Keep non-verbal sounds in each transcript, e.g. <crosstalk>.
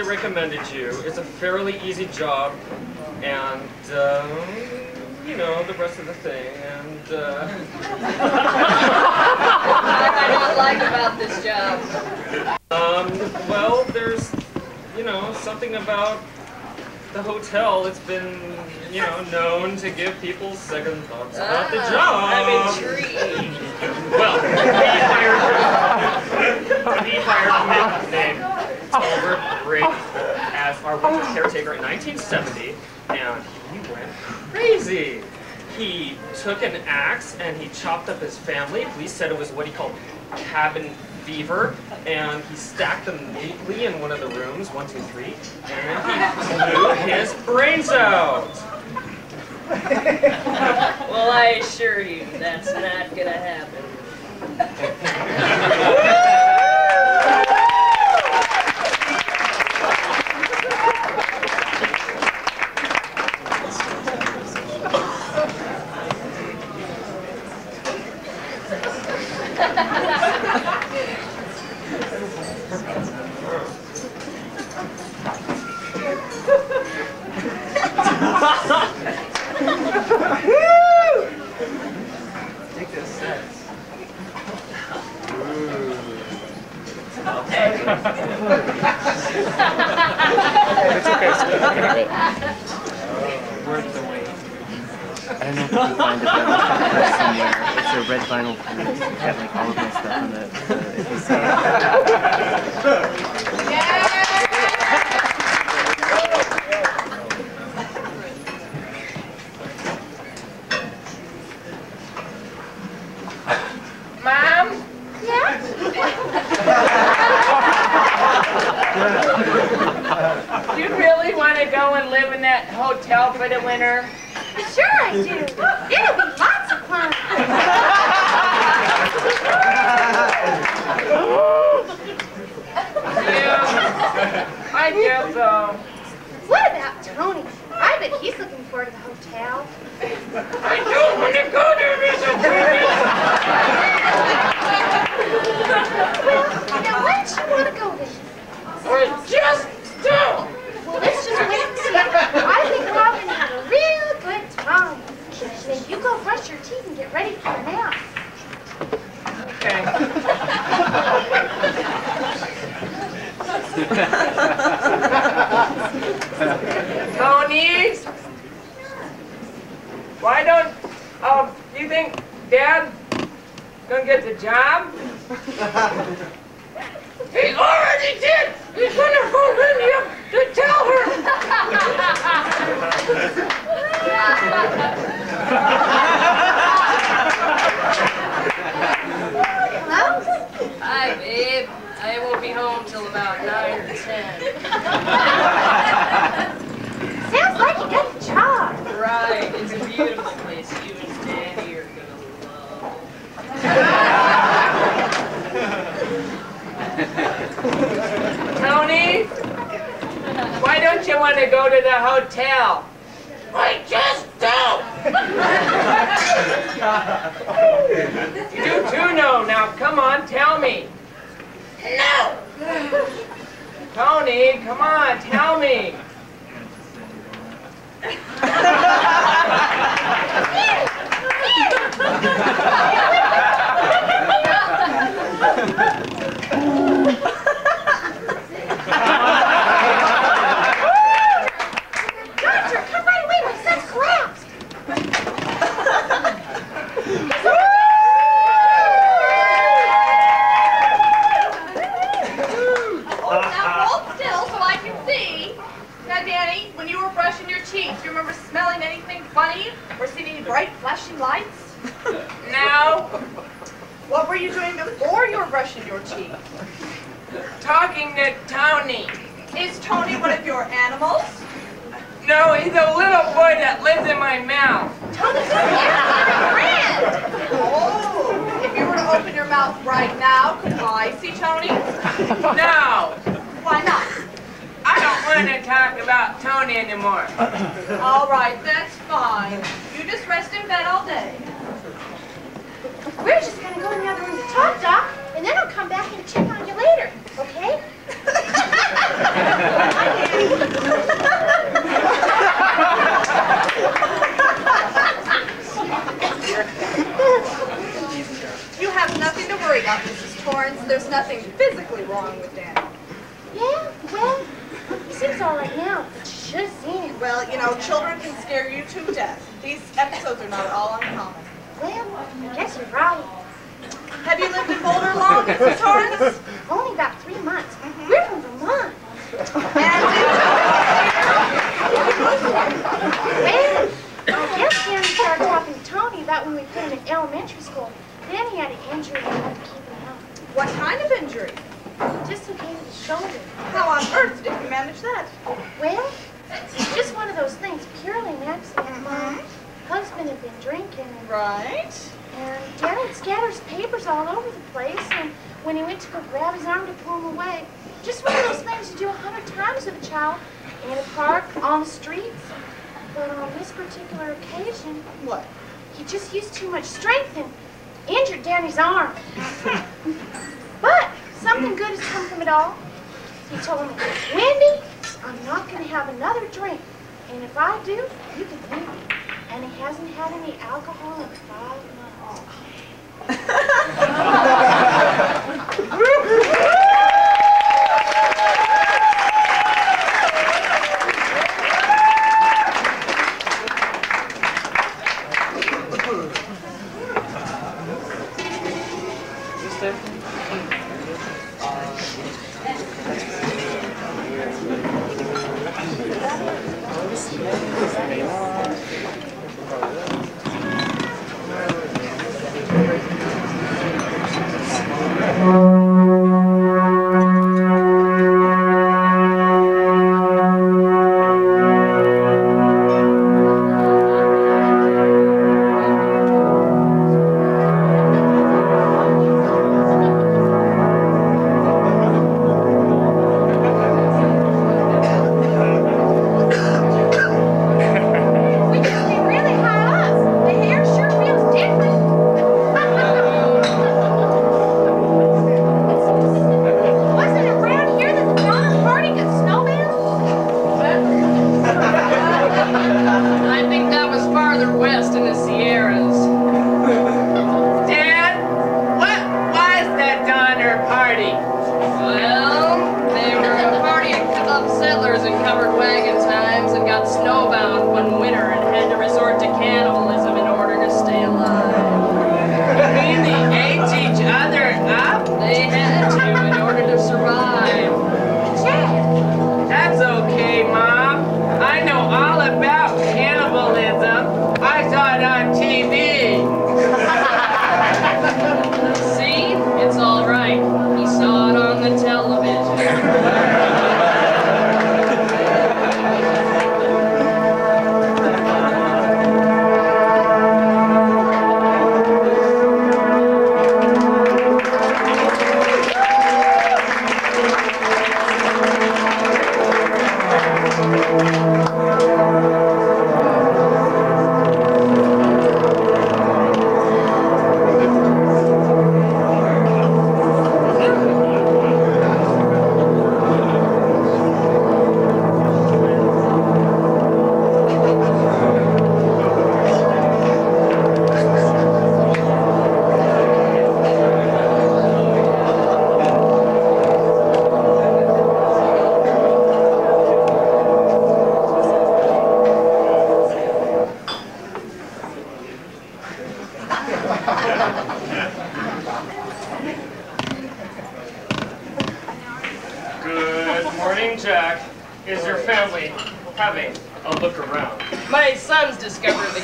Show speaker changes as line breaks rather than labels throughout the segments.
highly recommended you. It's a fairly easy job, and, um, you know, the rest of the thing, and, uh...
What I not like about this job?
Um, well, there's, you know, something about the hotel that's been, you know, known to give people second thoughts about the
Ah,
job.
I'm intrigued.
Well, we hired, we hired a man named Albert Briggs uh, as our winter caretaker in 1970, and he went crazy. He took an axe and he chopped up his family. Police said it was what he called cabin fever, and he stacked them neatly in one of the rooms, one, two, three, and then he blew his brains out.
Well, I assure you, that's not gonna happen. <laughs> come on, tell me. No. Tony, come on, tell me. <laughs>
Doctor, come right away. My son's collapsed.
Now hold still so I can see. Now, Danny, when you were brushing your teeth, do you remember smelling anything funny or seeing any bright flashing lights?
No.
What were you doing brushing your teeth?
Talking to Tony.
Is Tony one of your animals?
No, he's a little boy that lives in my mouth.
Tony's a friend.
Oh, if you were to open your mouth right now, could I see Tony?
No.
Why not?
I don't
want to talk about Tony anymore.
All right, that's fine. You just rest in bed all day.
We're just gonna go in the other room to talk, Doc, and then I'll come back and check on you later, okay?
You have nothing to worry about, Mrs. Torrance. There's nothing physically wrong with Danny.
Yeah, well, he seems all right now, but you should have seen him.
Well, you know, children can scare you to death. These episodes are not all uncommon.
Well, I guess you're right.
Have you lived in Boulder long, Mrs. Torrance? <laughs>
Only about three months. Mm-hmm. We're from Vermont.
And
Well, I guess uh, Danny started talking to Tony about when we put him in elementary school. Then he had an injury and had to keep him out.
what kind of injury?
Dislocated his shoulder.
How on earth did you manage that?
Well, it's just one of those things, purely an accident. My husband had been drinking and,
Right.
and Danny had scattered his papers all over the place and when he went to go grab his arm to pull him away, just one of those things you do a hundred times with a child in a park, on the streets. But on this particular occasion,
What?
he just used too much strength and injured Danny's arm. but something good has come from it all. He told me, Wendy, I'm not going to have another drink. And if I do, you can leave me. And he hasn't had any alcohol in five months. <laughs>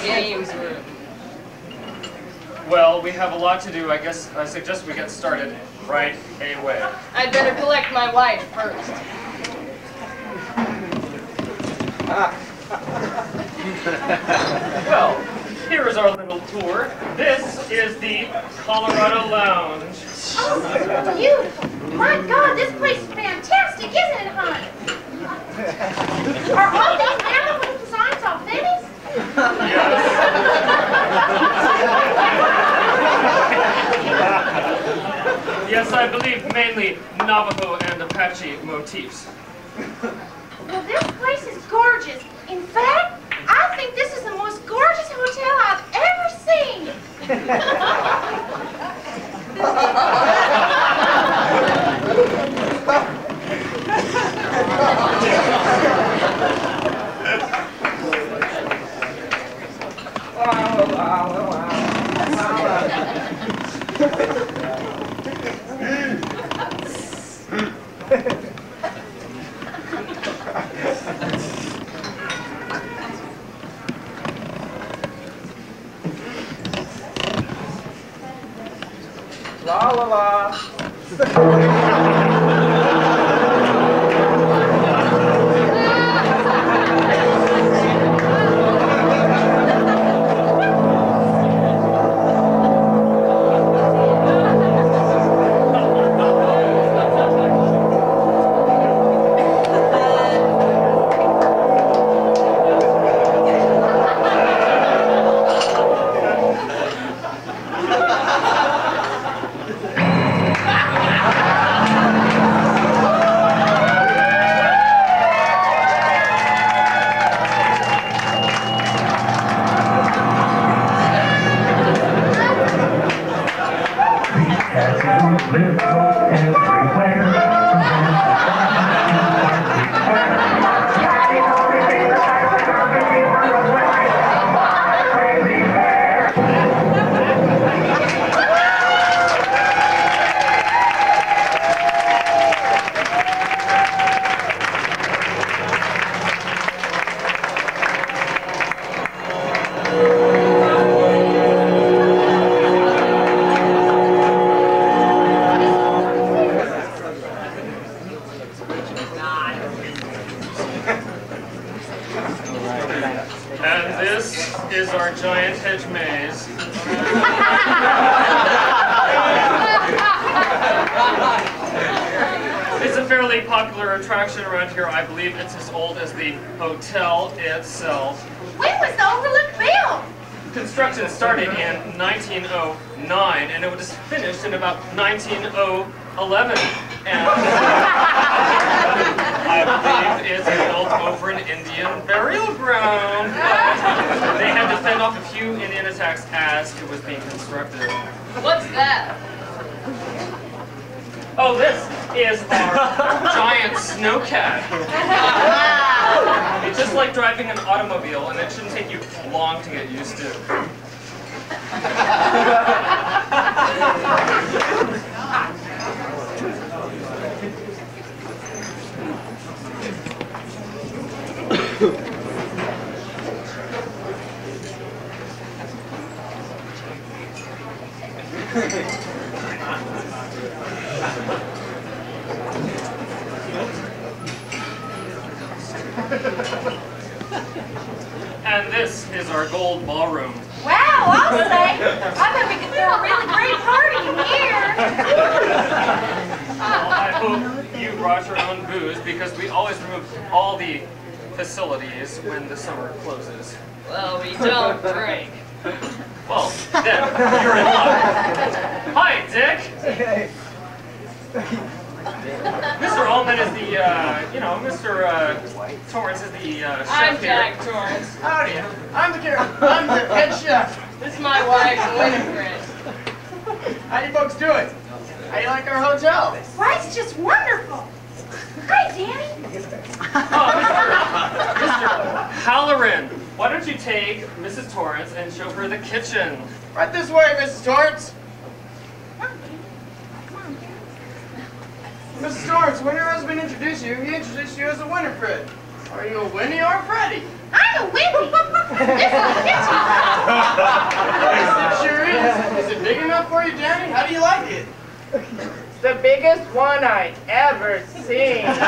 games room.
Well, we have a lot to do. I guess I suggest we get started right away.
I'd better collect my wife first.
Well, here is our little tour. This is the Colorado Lounge.
oh, beautiful. My God, this place is fantastic, isn't it, hon? Are all these animal designs all Vinnie's? <laughs>
Yes, I believe mainly Navajo and Apache motifs.
Well, this place is gorgeous. In fact, I think this is the most gorgeous hotel I've ever seen. <laughs> <laughs> <laughs>
嗯了吧。
And this is our gold ballroom.
Wow, I'll say. I bet we could throw a really great party in here.
Well, I hope you brought your own booze because we always remove all the facilities when the summer closes.
Well, we don't drink.
Well, then, you're in luck. Hi, Dick. Mr. Ullman is the, uh, you know, Mr. Uh, Torrance is the uh, chef
I'm
here.
Jack Torrance.
Howdy. I'm the car- I'm the head chef.
This is my wife, Winifred.
How do you folks doing? How you like our hotel?
Why, it's just wonderful. Hi, Danny.
Oh, Mr. Mr. Halloran, why don't you take Mrs. Torrance and show her the kitchen?
Right this way, Mrs. Torrance. Mrs. Torrance, when your husband introduced you, he introduced you as a Winifred. Are you a Winnie or a Freddie?
I'm a Winnie. <laughs> This is the kitchen.
Yes, it sure is. Is it big enough for you, Danny? How do you like it?
It's the biggest one I ever seen.
Oh, <laughs> it's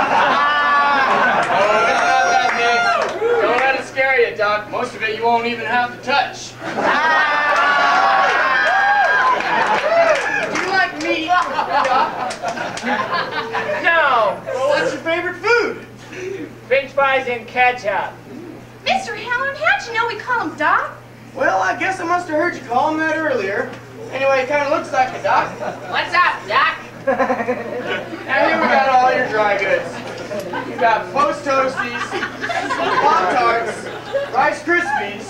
not that big. Don't let it scare you, Doc. Most of it you won't even have to touch. Do <laughs> you like meat, Doc?
No,
Well, what's your favorite food?
French fries and ketchup.
Mr. Halloran, how'd you know we call him Doc?
Well, I guess I must have heard you call him that earlier. Anyway, it kind of looks like a doc.
What's up, Doc? <laughs>
Now here we got all your dry goods. You got Post Toasties, Pop Tarts, Rice Krispies,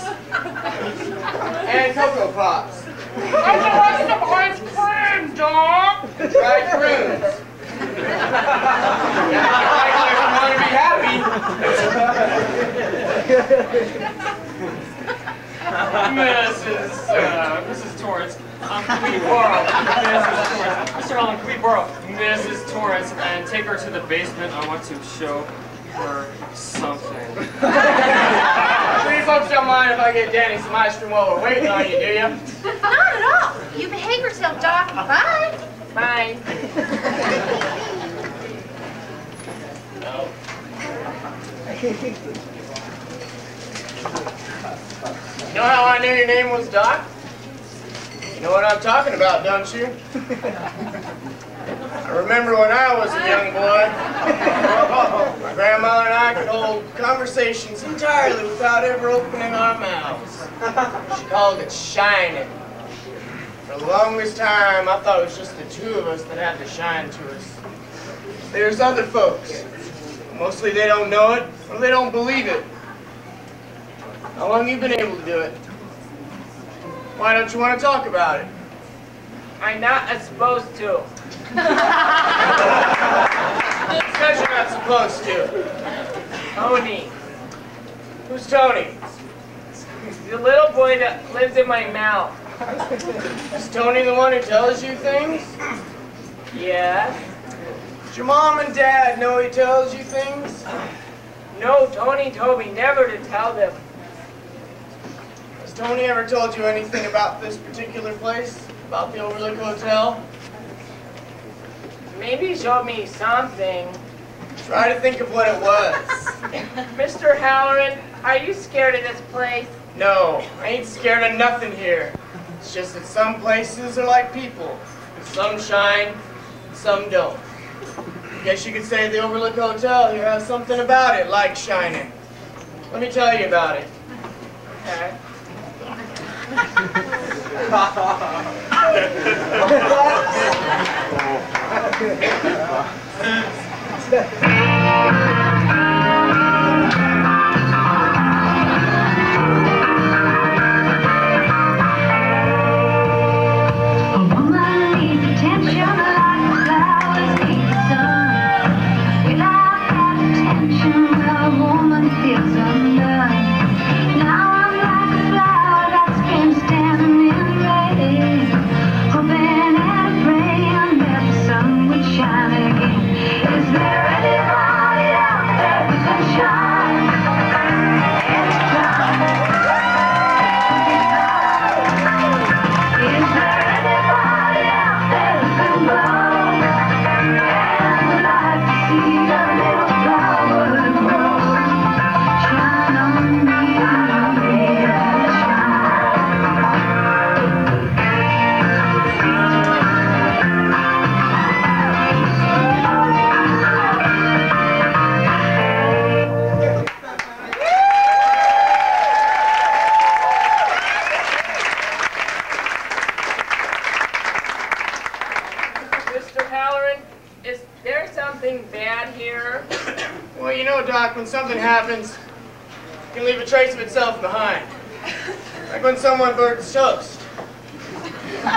and Cocoa Pops.
I want some ice cream, Doc.
Dried prunes. Yeah, like you want to be happy.
Mrs. Uh, Mrs. Torrance, can we borrow Mrs. Torrance? Mr. Holland, can we borrow Mrs. Torrance and take her to the basement? I want to show her something.
So you folks don't mind if I get Danny some ice cream while we're waiting on you, do you?
Not at all. You behave yourself, Doc. Bye.
Bye. no.
You know how I knew your name was Doc? You know what I'm talking about, don't you? I remember when I was a young boy, my grandmother and I could hold conversations entirely without ever opening our mouths. She called it shining. For the longest time, I thought it was just the two of us that had to shine to us. There's other folks. Mostly they don't know it, or they don't believe it. How long you been able to do it? Why don't you want to talk about it?
I'm not supposed to. <laughs>
Because you're not supposed to.
Tony,
Who's Tony?
the little boy that lives in my mouth.
Is Tony the one who tells you things?
Yeah.
Does your mom and dad know he tells you things?
No, Tony told me never to tell them.
Has Tony ever told you anything about this particular place? About the Overlook Hotel?
Maybe he showed me something.
Try to think of what it was. <laughs>
Mr. Halloran, are you scared of this place?
No, I ain't scared of nothing here. It's just that some places are like people. Some shine, some don't. I Guess you could say the Overlook Hotel here has something about it like shining. Let me tell you about it.
Okay.
A <laughs>
You Doc, when something happens, it can leave a trace of itself behind. Like when someone burns toast. well,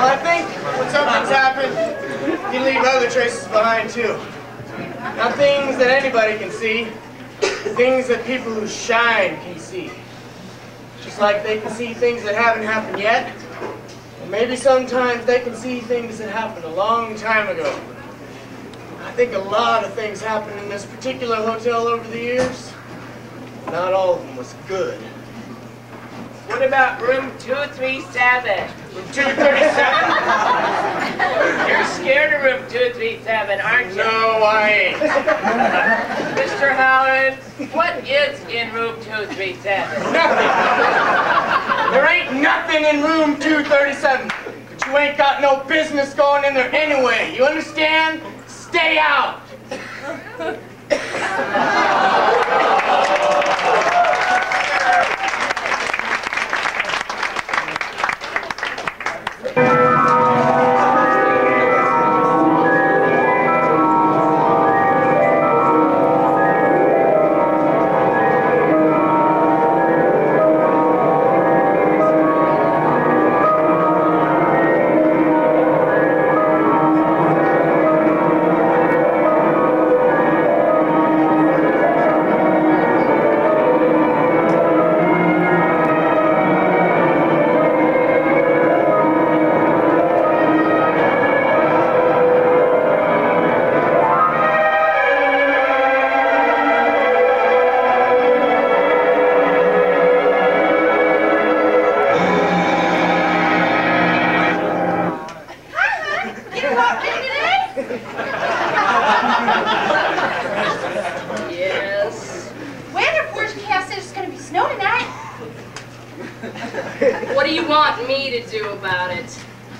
I think when something's happened, it can leave other traces behind too. Not things that anybody can see, things that people who shine can see. Just like they can see things that haven't happened yet, or maybe sometimes they can see things that happened a long time ago. I think a lot of things happened in this particular hotel over the years. Not all of them was good.
What about room 237?
Room 237? <laughs>
You're scared of room 237, aren't you?
No, I ain't. <laughs>
Mr. Halloran, what is in room 237? <laughs>
Nothing. There ain't nothing in room 237. But you ain't got no business going in there anyway. You understand? Stay
out. To do about it?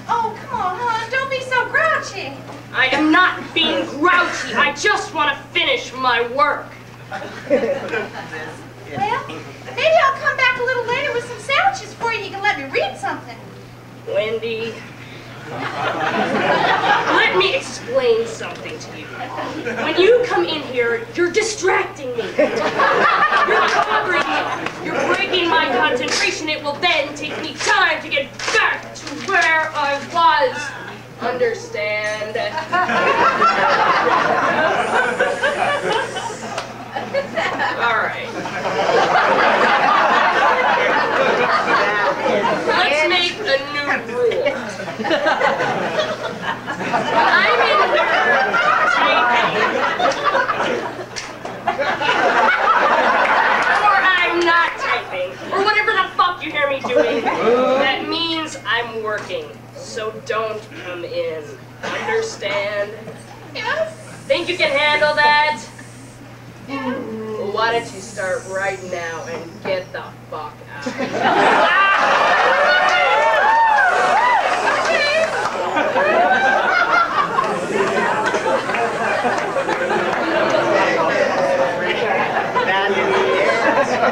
Oh, come on, hon. Don't be so grouchy.
I am not being grouchy. I just want to finish my work.
Well, maybe I'll come back a little later with some sandwiches for you. You can let me read something.
Wendy, let me explain something to you. When you come in here, you're distracting me. You're bothering me. You're breaking my concentration. It will then take me time to get back to where I was. Understand? <laughs> All right. <laughs> rule. I'm in typing, or I'm not typing, or whatever the fuck you hear me doing, that means I'm working. So don't come in. Understand?
Yes.
Think you can handle that? Well, why don't you start right now and get the fuck out? <laughs>
Ha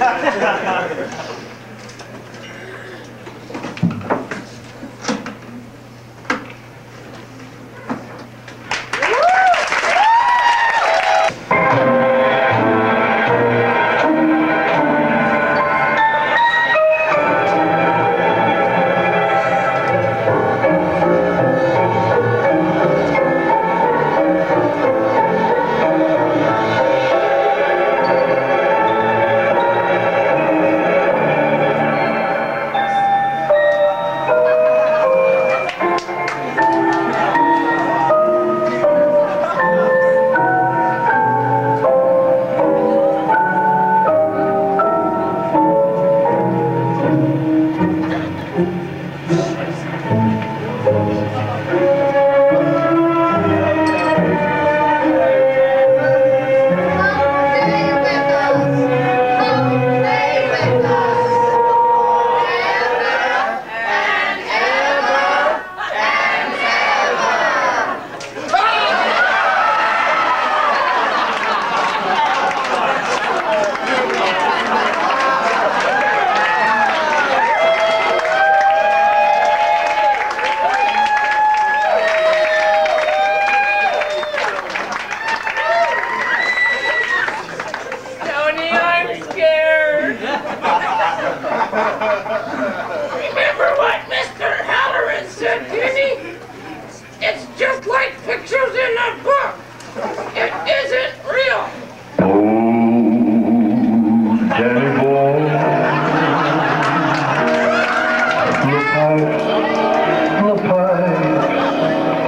ha ha ha.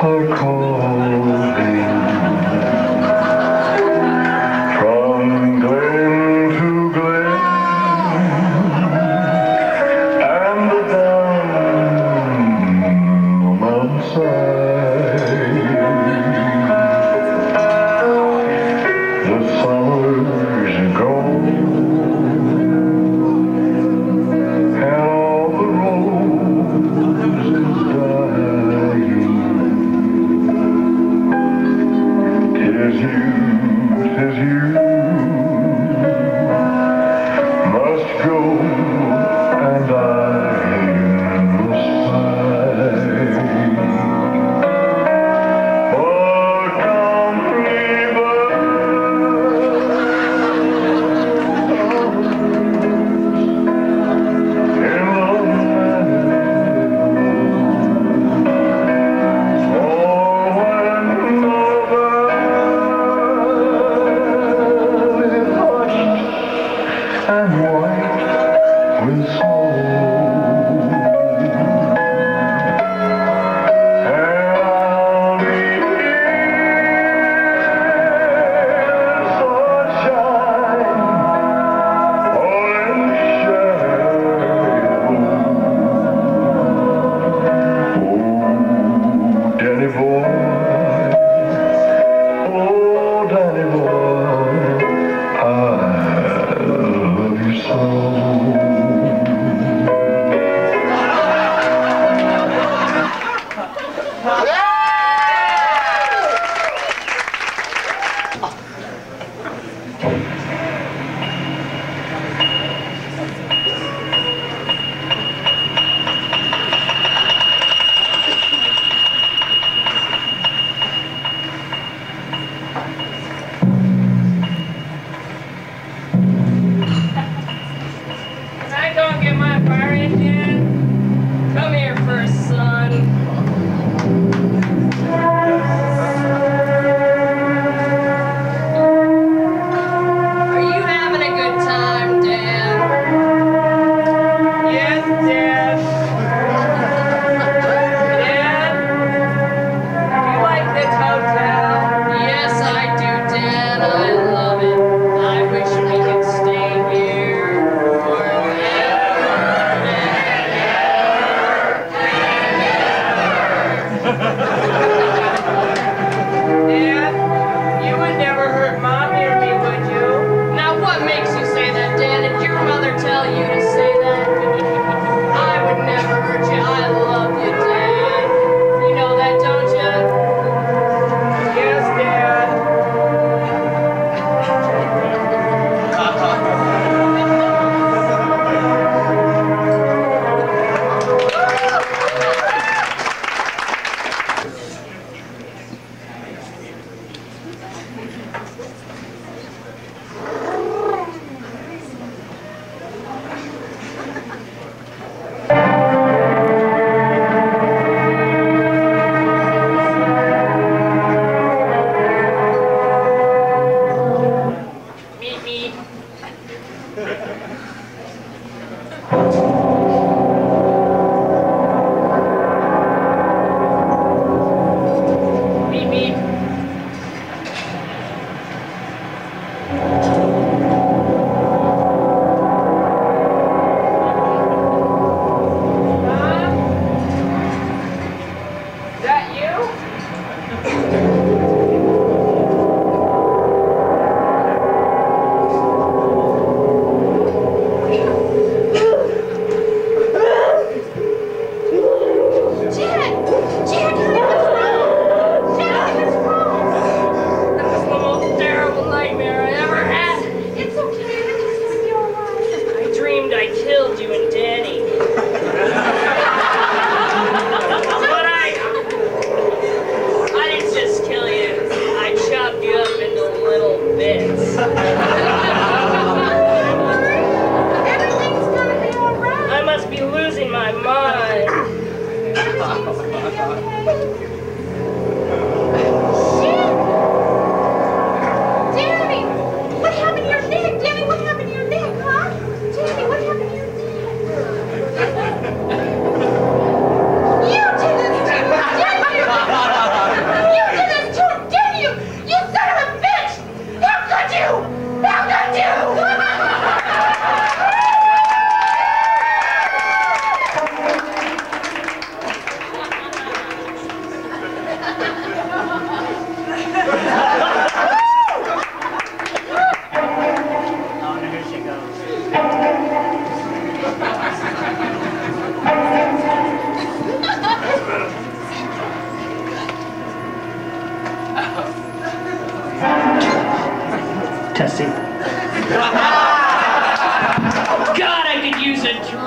her call.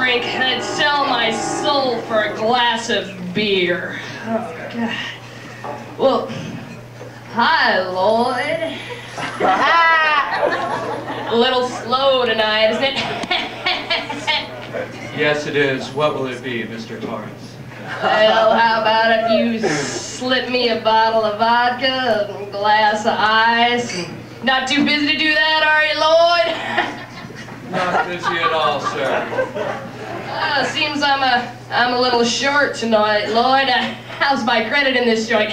drink, and I'd sell my soul for a glass of beer. Oh, God. Well, hi, Lloyd. ah, <laughs> a little slow tonight, isn't it? <laughs>
yes, it is. What will it be, Mr. Torrance?
Well, how about if you slip me a bottle of vodka, a glass of ice, not too busy to do that, are you, Lloyd?
Not busy at all, sir. <laughs>
Uh, seems I'm a, I'm a little short tonight, Lloyd. Uh, how's my credit in this joint?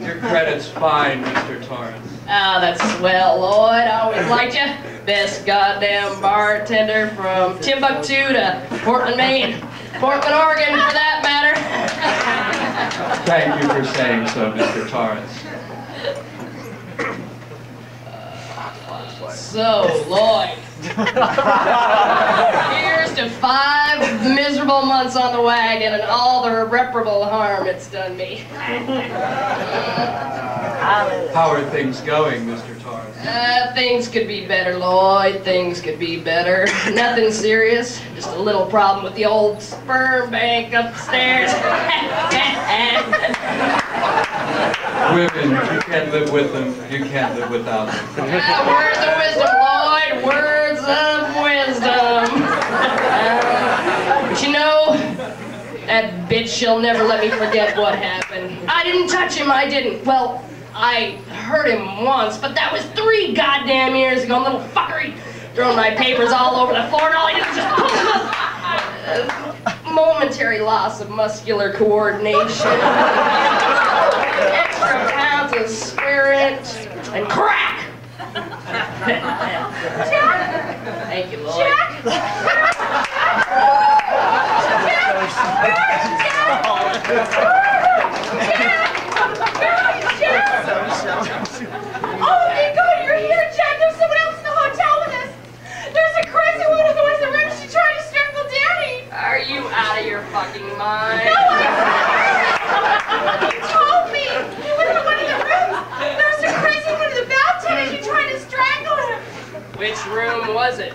Your credit's fine, Mr. Torrance.
Ah, that's swell, Lloyd. I always liked you. Best goddamn bartender from Timbuktu to Portland, Maine. Portland, Oregon, for that matter.
Thank you for saying so, Mr. Torrance.
So, Lloyd. Here's to five miserable months on the wagon and all the irreparable harm it's done me.
How are things going, Mr. Torrance?
Uh, things could be better, Lloyd. Things could be better. Nothing serious. Just a little problem with the old sperm bank upstairs. <laughs>
Women, you can't live with them, you can't live without them.
Uh, words of wisdom, Lloyd. Words of wisdom. But you know, that bitch, she'll never let me forget what happened. I didn't touch him. I didn't. Well, I hurt him once, but that was three goddamn years ago. Little fucker, he my papers all over the floor, and all he did was just pull them up. Momentary loss of muscular coordination. Extra pounds of spirit and crack. <laughs> Thank you, Lloyd. <laughs>
Oh my god, you're here, Jack! There's someone else in the hotel with us! There's a crazy woman in the room. She tried to strangle Danny!
Are you out of your fucking mind?
No, I... He told me! He was in the rooms! There was a crazy one in the bathtub she tried to strangle him!
Which room was it?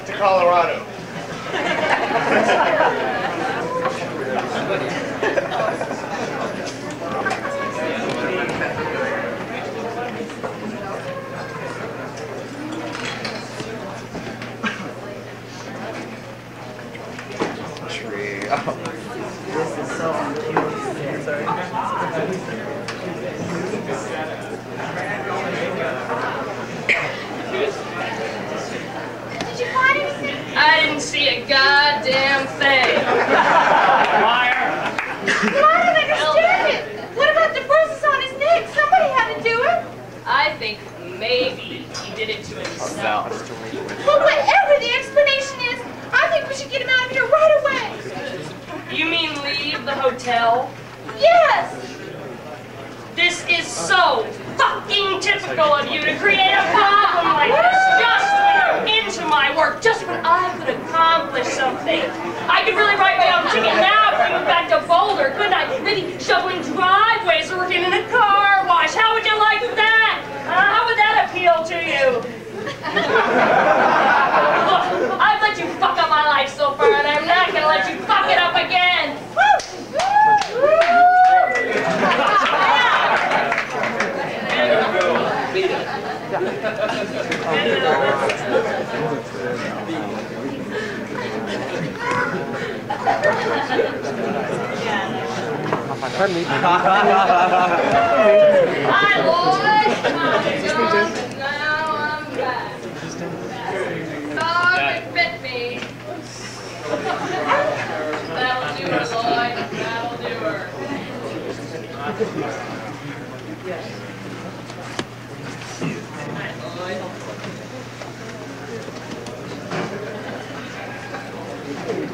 flight to Colorado?
Tree. This is so cute. Sorry.
Did you find anything?
I didn't see a goddamn thing. Liar.
Well, I don't understand it. What about the bruises on his neck? Somebody had to do it.
I think maybe he did it to oh, himself.
Well, whatever the explanation is, I think we should get him out of here right away.
You mean leave the hotel?
Yes.
This is so fucking typical of you to create a problem like this just when I'm into my work, just when I could accomplish something. I could really write my own ticket now if we move back to Boulder, couldn't I? Maybe shoveling driveways or working in a car wash. How would you like that? Uh, how would that appeal to you? Look, <laughs> I've let you fuck up my life so far, and I'm not gonna let you fuck it up again. <laughs> <laughs> Hi, Lloyd. I'm gone, and now I'm back. Dog it bit me. That'll do Lloyd. That'll do her.
Isn't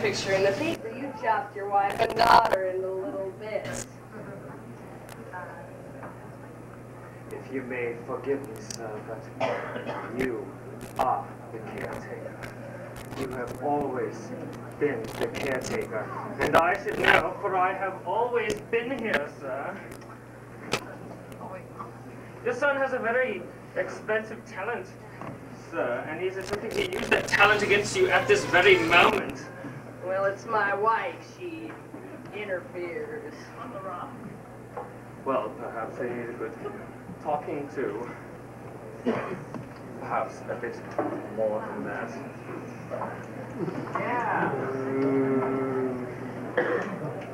picture in the paper. You chopped your wife and daughter into little bits.
If you may forgive me, sir, but you are the caretaker. You have always been the caretaker. And I should know, for I have always been here, sir. Your son has a very expensive talent, sir, and he's attempting to use that talent against you at this very moment.
Well, it's my wife. She interferes. On the rock.
Well, perhaps I need a good talking to. Perhaps a bit more than that. Yeah.
Mm.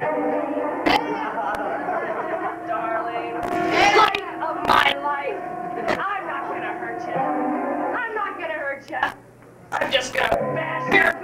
Darling, light of my life. I'm not gonna hurt you. I'm not gonna hurt you. I'm just gonna bash your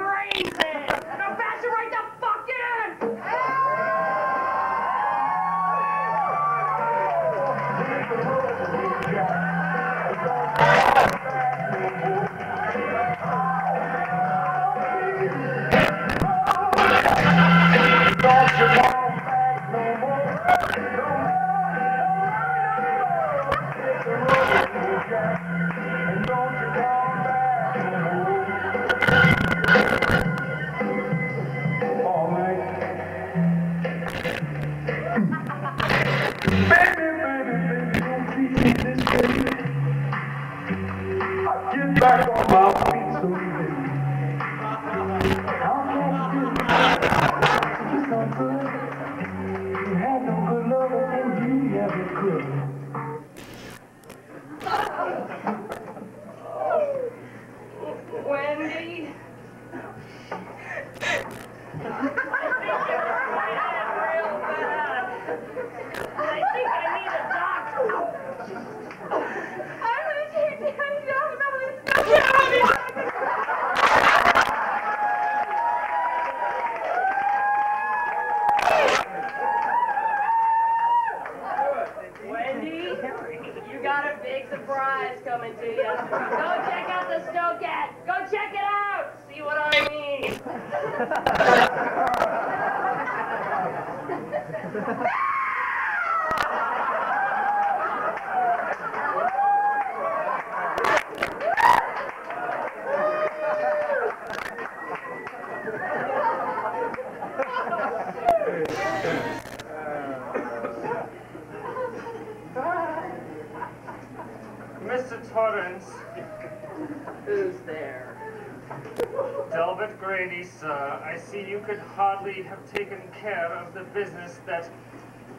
Grady, sir. Uh, I see you could hardly have taken care of the business that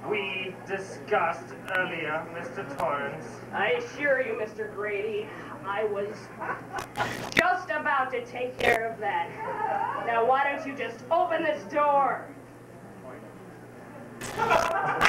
we discussed earlier, Mr. Torrance.
I assure you, Mr. Grady, I was <laughs> just about to take care of that. Now, why don't you just open this door? <laughs>